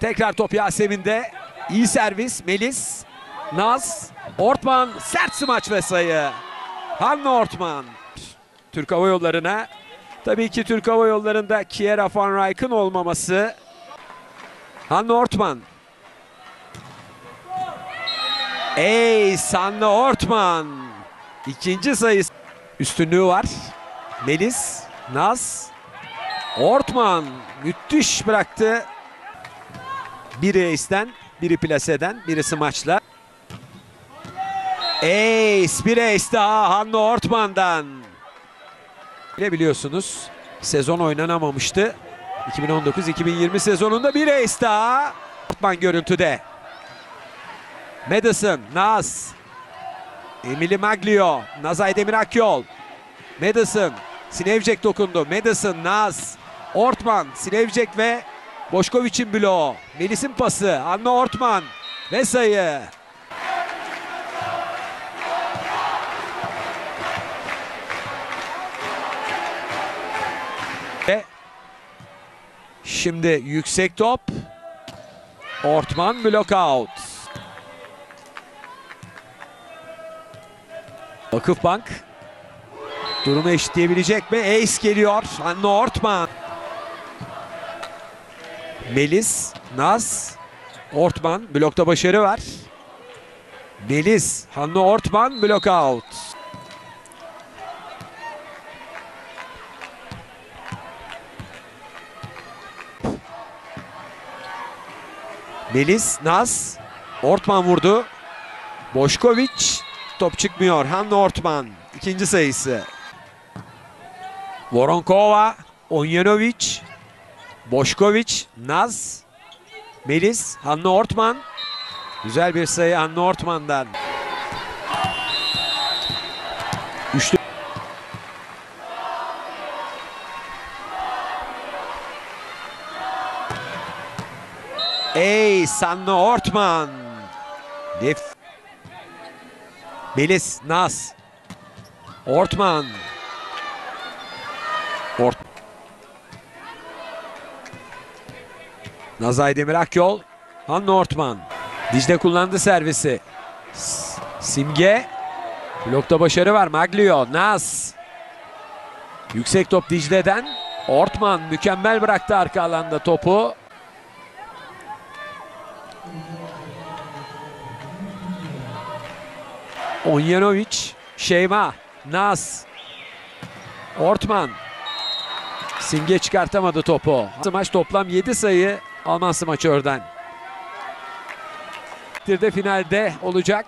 Tekrar top Yasemin'de. İyi servis. Melis. Naz. Ortman. Sert smaç ve sayı. Hanna Ortman. Türk Hava Yolları'na. Tabii ki Türk Hava Yolları'nda Kiera van Rijk'ın olmaması. Hanna Ortman. Ey Sanna Ortman. İkinci sayısı. Üstünlüğü var. Melis. Naz. Ortman. Müthiş bıraktı. Biri ace'den, biri plaseden, birisi maçla. Ace, bir ace daha Hanno Ortman'dan. Bile biliyorsunuz sezon oynanamamıştı. 2019-2020 sezonunda bir ace daha. Ortman görüntüde. Madison, Naz. Emily Maglio, Nazay Demir Akyol. Madison, Sinevcek dokundu. Madison, Naz, Ortman, Sinevcek ve Boşkoviç'in bloğu. Melis'in pası. Anna Ortman ve sayı. Ve Şimdi yüksek top. Ortman blok out. Vakıfbank durumu eşitleyebilecek mi? Ace geliyor. Anna Ortman. Melis, Naz, Ortman blokta başarı var. Melis, Hanna Ortman blok out. Melis, Naz, Ortman vurdu. Boşkoviç, top çıkmıyor. Hanna Ortman, ikinci sayısı. Voronkova, Onjanovic, Boşkoviç, Naz, Melis, Hanna Ortman. Güzel bir sayı Hanna Ortman'dan. Üçlü. Ey Sanna Ortman. Def. Melis, Naz. Ortman. Ort Nazay Demir Akyol, Hanna Ortman. Dicle kullandı servisi. Simge. Blokta başarı var. Maglio, Naz. Yüksek top Dicle'den. Ortman mükemmel bıraktı arka alanda topu. Onjanovic, Şeyma, Naz. Ortman. Simge çıkartamadı topu. Maç toplam 7 sayı Alman smaçörden. de finalde olacak.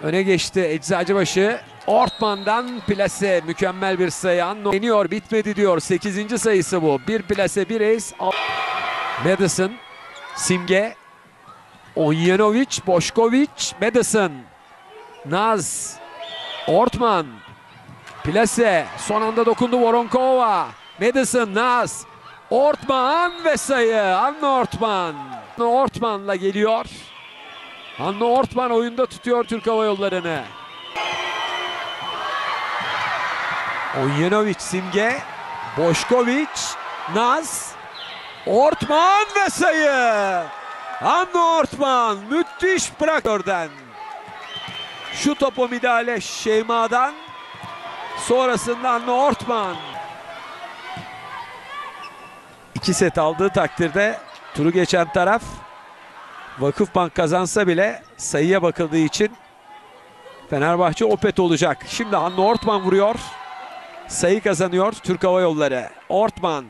Öne geçti Eczacıbaşı. Ortman'dan plase mükemmel bir sayı. Deniyor bitmedi diyor. 8. sayısı bu. Bir plase bir ace. Madison. Simge. Onjanovic. Boşkovic. Madison. Naz. Ortman. Plase son anda dokundu Voronkova. Madison, Naz, Ortman ve sayı. Anna Ortman. Anna Ortman'la geliyor. Anna Ortman oyunda tutuyor Türk Hava Yolları'nı. Onjanovic Simge. Boşkoviç. Naz. Ortman ve sayı. Anna Ortman müthiş bırak oradan. Şu topa müdahale Şeyma'dan. Sonrasında Anna Ortman. İki set aldığı takdirde turu geçen taraf Vakıfbank kazansa bile sayıya bakıldığı için Fenerbahçe Opet olacak. Şimdi Anna Ortman vuruyor. Sayı kazanıyor Türk Hava Yolları. Ortman.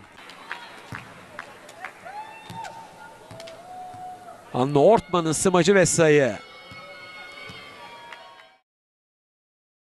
Anna Ortman'ın smacı ve sayı.